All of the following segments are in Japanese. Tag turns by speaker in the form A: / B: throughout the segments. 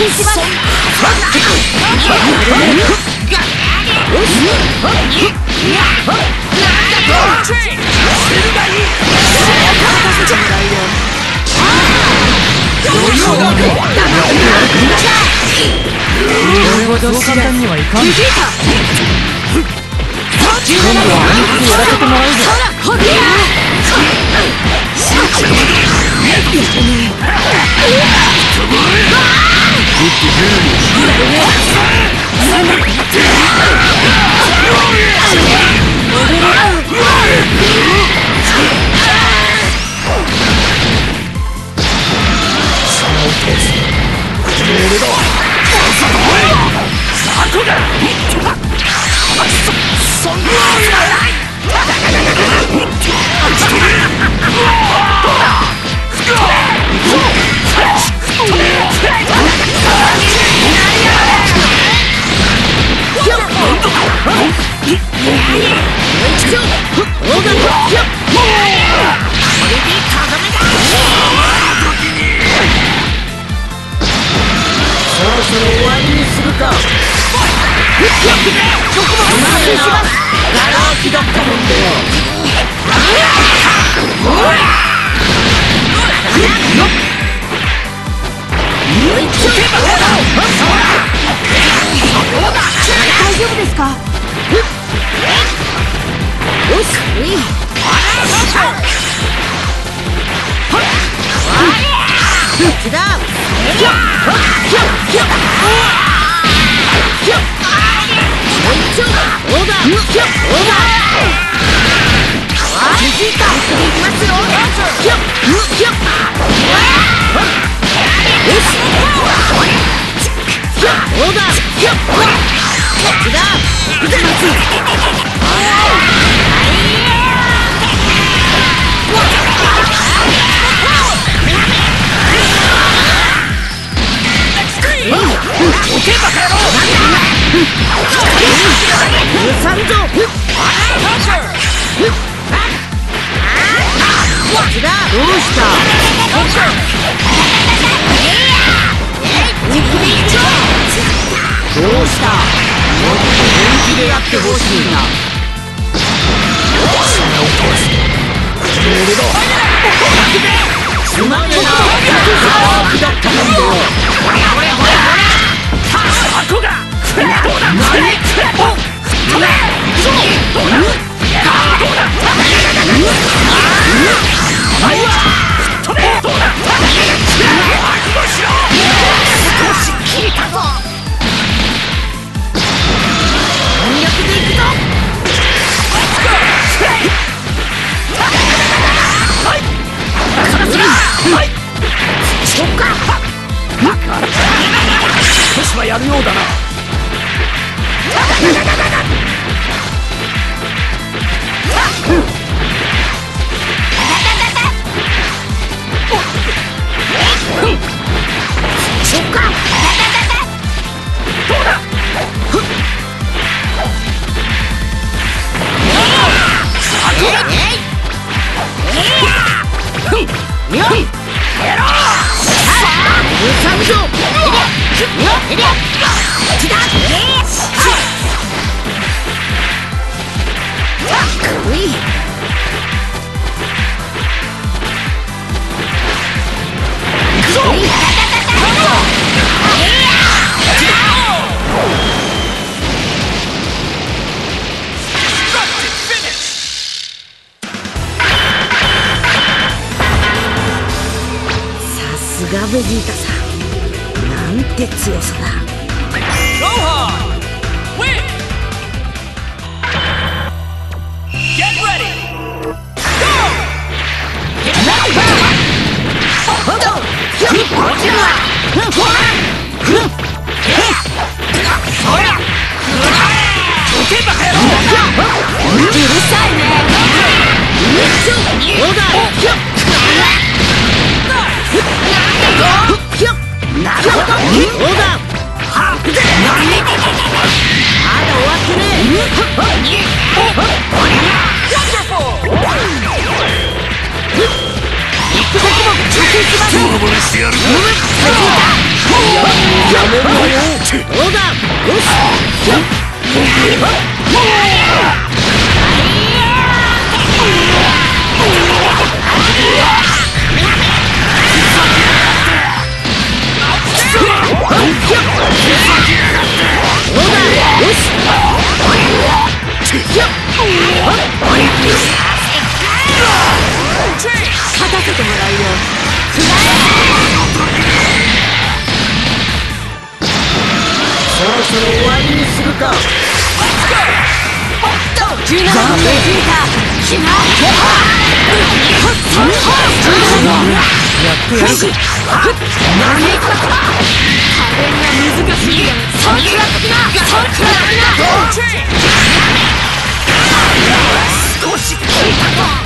A: う
B: わ Yeah! だ
A: どうした？もっと本気でやってほしいな。うる
B: さ
A: いね
C: そろそろ終わりにするか。
A: 少し効いたか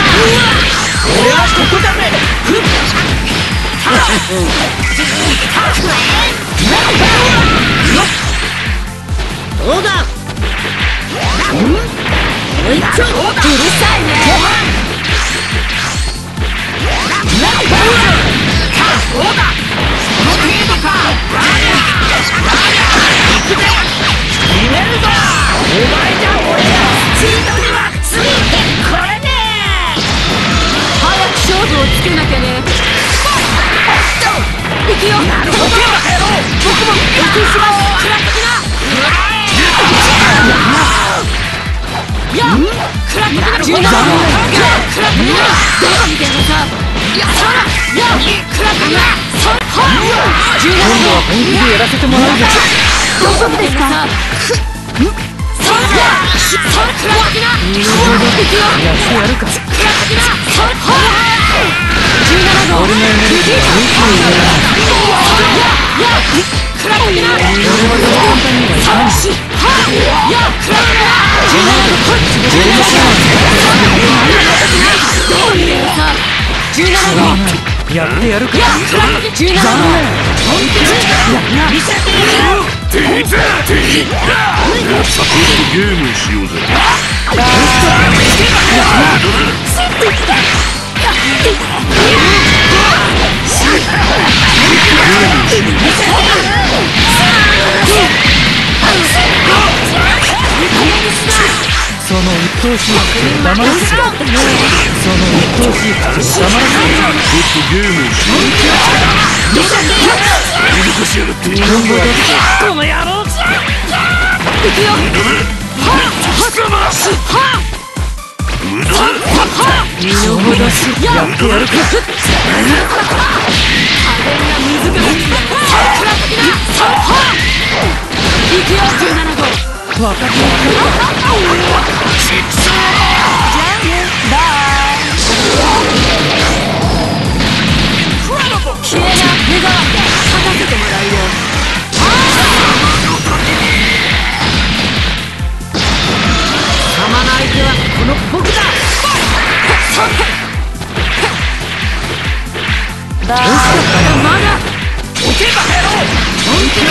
A: これはちょっ？
C: とだめ
A: どうだ。うんおいちょうるさいね。早く勝負をつけなきゃね行くよなるほど僕も行くします食らっときないや食らっときな17号いや食らっときなどこ見てんのさいやそらいや食らっときなそは17
C: 今度は
A: 号
C: 本気でやらせてもらうぜ
A: どこですか
C: やってやるか
A: 食らやさ17号
C: やってやるか
A: い
D: ゲームしようぜ
C: 陶しい口を黙らせてその鬱陶しい口を黙らせて
D: ちょっとゲームをしよう動かしやがって
C: 今後だけこの野郎
A: 行くよはっはっしはっ
D: 無駄だ
C: 身の程しやってやるか
A: 加減が難しいさあ食らっときな。さあはっ行くよ17号
C: 分かってやる
A: 消えな目障りだ勝たせてもらうよ様の相手はこの僕だだまだ置けばやろう。本気の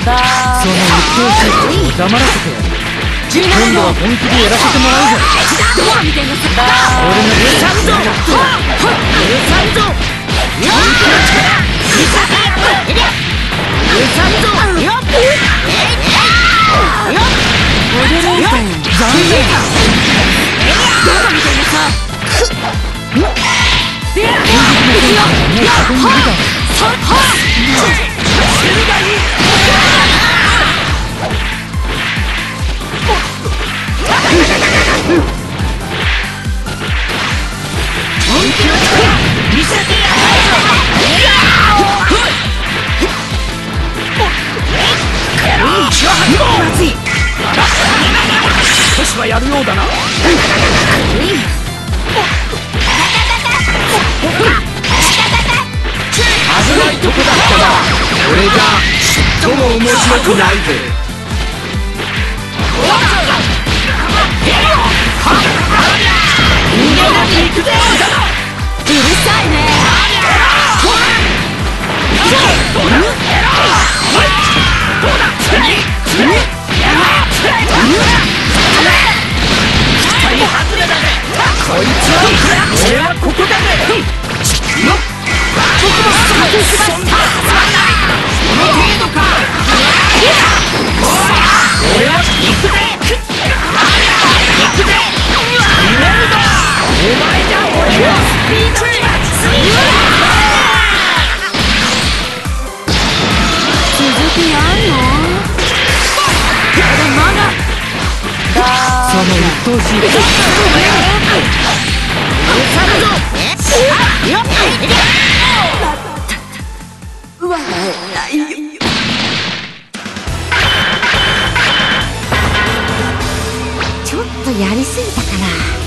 A: 力
C: その鬱陶しい口を黙らせてやる。
A: 17
C: 今度は本気でやらせてもらうぞ。俺の
A: 許っ
C: たな俺じゃちっとも面白くないぜ。
A: うるさいね。
C: 俺はここだぜ
A: 続
C: ちょっとやり
A: すぎたかな。